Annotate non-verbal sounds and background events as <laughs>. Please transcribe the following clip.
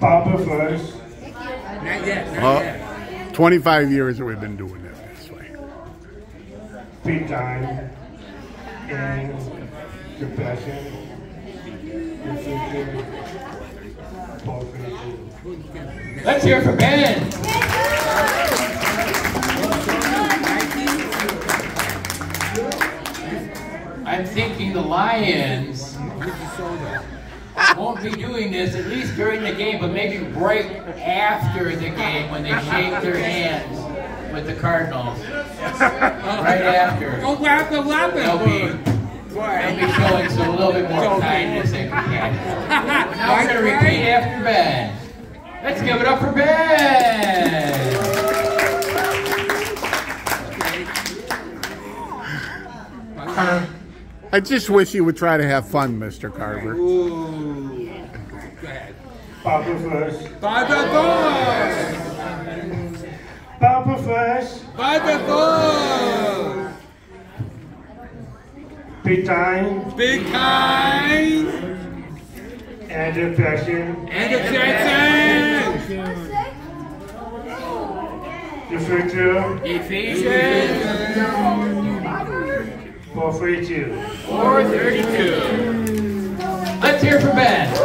Papa first. Not yet, not Uh, yet. 25 years that we've been doing it this way. Big time. And compassion. Your future. Let's hear it for Ben. I'm thinking the Lions won't be doing this at least during the game, but maybe right after the game when they shake their hands with the Cardinals. Right after. Oh, Go wrap it, wrap They'll be, they'll be showing some a little bit more kindness than compassion. <laughs> Now we're going to repeat after Ben. Let's give it up for Ben. I just wish you would try to have fun, Mr. Carver. Ooh. Go ahead. Papa first. Papa first. Papa first. Papa first. And affection. And affection. The future. The future. 432. 432. Let's hear from Ben.